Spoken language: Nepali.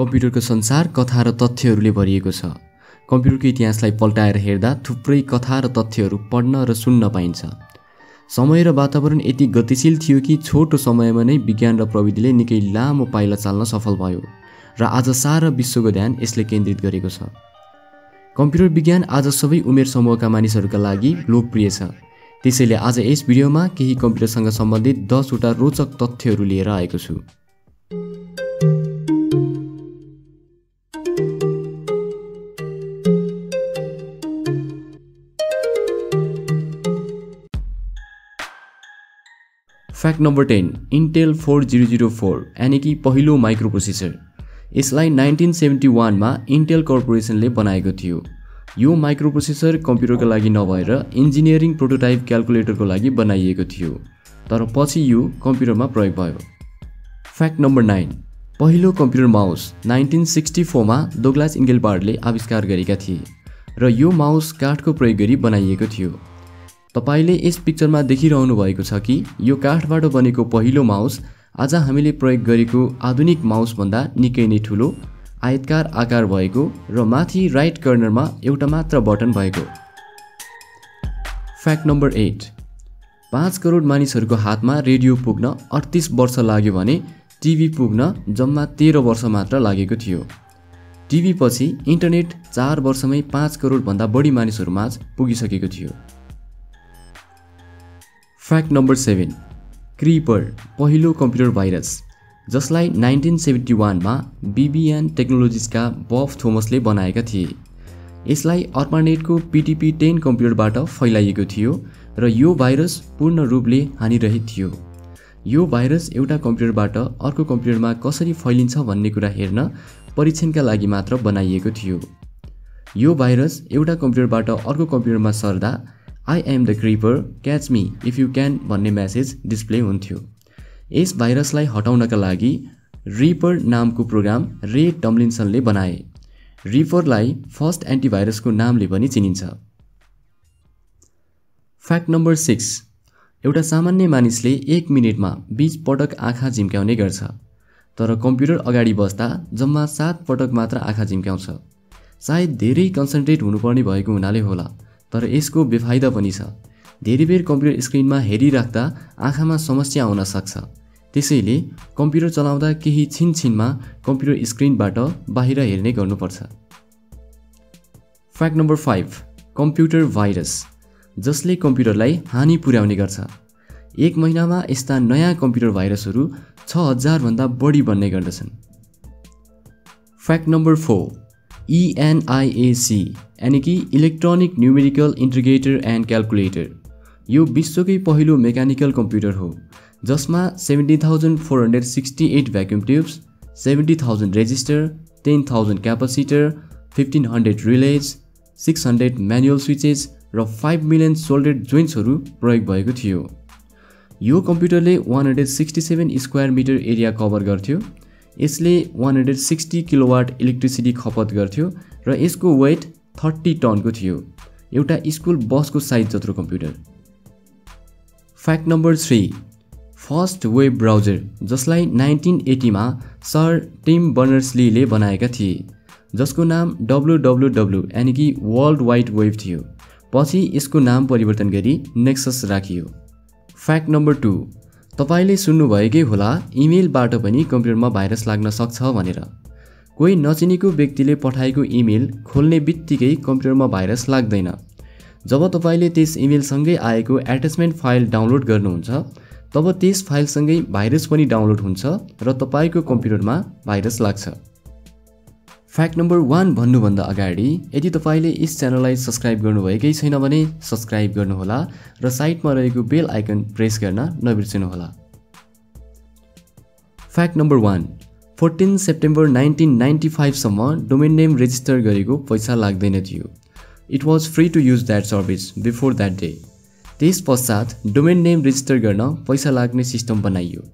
कम्प्युटरको संसार कथा र तथ्यहरूले भरिएको छ। कम्प्युटरको इतिहासलाई पल्टाएर हेर्दा थुप्रै कथा र तथ्यहरू पढ्न र सुन्न पाइन्छ। समय र वातावरण यति गतिशील थियो कि छोटो समयमा नै विज्ञान र प्रविधिले निकै लामो पाइला चाल्न सफल भयो र आज सारा विश्वको ध्यान यसले केन्द्रित गरेको छ। कम्प्युटर विज्ञान आज सबै उमेर समूहका मानिसहरूका लागि लोकप्रिय छ। त्यसैले आज यस भिडियोमा केही कम्प्युटरसँग सम्बन्धित दसवटा रोचक तथ्यहरू लिएर आएको छु। Fact number ten Intel four zero zero four यानि कि पहिलो माइक्रो प्रोसेसर यसलाई नाइन्टिन सेभेन्टी वानमा इन्टेल कर्पोरेसनले बनाएको थियो। यो माइक्रो प्रोसेसर कम्प्युटरको लागि नभएर इन्जिनियरिङ प्रोटोटाइप क्यालकुलेटरको लागि बनाइएको थियो। तर पछि यो कम्प्युटरमा प्रयोग भयो। फ्याक्ट नम्बर नाइन पहिलो कम्प्युटर माउस नाइन्टिन सिक्सटी फोरमा दोग्लास इङ्गेलबार्डले आविष्कार गरेका थिए। र यो माउस काठको प्रयोग गरी बनाइएको थियो। तपाईँले यस पिक्चरमा देखिरहनु भएको छ कि यो काठबाट बनेको पहिलो माउस आज हामीले प्रयोग गरेको आधुनिक माउसभन्दा निकै नै ठुलो आयतकार आकार भएको र माथि राइट कर्नरमा एउटा मात्र बटन भएको। फ्याक्ट नम्बर एट पाँच करोड मानिसहरूको हातमा रेडियो पुग्न अडतिस वर्ष लाग्यो भने टिभी पुग्न जम्मा तेह्र वर्ष मात्र लागेको थियो। टिभी पछि इन्टरनेट चार वर्षमै पाँच करोडभन्दा बढी मानिसहरूमाझ पुगिसकेको थियो। फ्याक्ट नम्बर सेभेन क्रिपर पहिलो कम्प्युटर भाइरस जसलाई नाइन्टिन सेभेन्टी वानमा बिबिएन टेक्नोलोजिसका बफ थोमसले बनाएका थिए। यसलाई अर्पानेटको पिटिपी टेन कम्प्युटरबाट फैलाइएको थियो र यो भाइरस पूर्ण रूपले हानिरहित थियो। यो भाइरस एउटा कम्प्युटरबाट अर्को कम्प्युटरमा कसरी फैलिन्छ भन्ने कुरा हेर्न परीक्षणका लागि मात्र बनाइएको थियो। यो भाइरस एउटा कम्प्युटरबाट अर्को कम्प्युटरमा सर्दा I am the creeper catch me if you can भन्ने म्यासेज डिस्प्ले हुन्थ्यो। यस भाइरसलाई हटाउनका लागि रिपर नामको प्रोग्राम रे टम्लिन्सनले बनाए। रिपरलाई फर्स्ट एन्टिभाइरसको नामले पनि चिनिन्छ। फ्याक्ट नम्बर सिक्स एउटा सामान्य मानिसले एक मिनटमा बिस पटक आँखा झिम्क्याउने गर्छ। तर कम्प्युटर अगाडि बस्दा जम्मा सात पटक मात्र आँखा झिम्क्याउँछ। सायद धेरै कन्सन्ट्रेट हुनुपर्ने भएको हुनाले होला। तर यसको बेफाइदा पनि छ। धेरै बेर कम्प्युटर स्क्रिनमा हेरिराख्दा आँखामा समस्या आउन सक्छ। त्यसैले कम्प्युटर चलाउँदा केही छिनछिनमा कम्प्युटर स्क्रिनबाट बाहिर हेर्ने गर्नुपर्छ। Fact number five computer virus जसले कम्प्युटरलाई हानि पुर्याउने गर्छ। एक महिनामा यस्ता नयाँ कम्प्युटर भाइरसहरू छ हजारभन्दा बढी बन्ने गर्दछन्। फ्याक्ट नम्बर फोर इएनआइएसी यानि कि electronic numerical integrator and calculator. यो विश्वकै पहिलो मेकानिकल कम्प्युटर हो जसमा seventy thousand four hundred sixty eight vacuum tubes seventy thousand resistor ten thousand capacitor fifteen hundred relays six hundred manual switches र फाइभ मिलियन सोल्डेड जोइन्ट्सहरू प्रयोग भएको थियो। यो कम्प्युटरले one hundred sixty seven square metre area cover गर्थ्यो यसले one hundred sixty kilowatt electricity खपत गर्थ्यो र यसको वेट थर्टी टनको थियो। एउटा स्कुल बसको साइज जत्रो computer fact number three first web browser जसलाई नाइन्टिन एटीमा सर टिम बर्नर्सलीले बनाएका थिए जसको नाम डब्लु डब्लु यानि कि वर्ल्ड वाइड वेब थियो। पछि यसको नाम परिवर्तन गरी नेक्सस राखियो। फ्याक्ट नम्बर टू तपाईँले सुन्नुभएकै होला इमेलबाट पनि कम्प्युटरमा भाइरस लाग्न सक्छ भनेर। कोही नचिनेको व्यक्तिले पठाएको इमेल खोल्ने बित्तिकै कम्प्युटरमा भाइरस लाग्दैन। जब तपाईँले त्यस इमेलसँगै आएको एट्याचमेन्ट फाइल डाउनलोड गर्नुहुन्छ तब त्यस फाइलसँगै भाइरस पनि डाउनलोड हुन्छ र तपाईँको कम्प्युटरमा भाइरस लाग्छ। फ्याक्ट नम्बर वान भन्नुभन्दा अगाडि यदि तपाईँले यस च्यानललाई सब्सक्राइब गर्नुभएकै छैन भने सब्सक्राइब गर्नुहोला र साइटमा रहेको बेल आइकन प्रेस गर्न नबिर्सिनुहोला। Fact number one fourteen September nineteen ninety फाइभसम्म domain name register गरेको पैसा लाग्दैन थियो। It was free to use that service before that day त्यस पश्चात डोमेन नेम रेजिस्टर गर्न पैसा लाग्ने सिस्टम बनाइयो।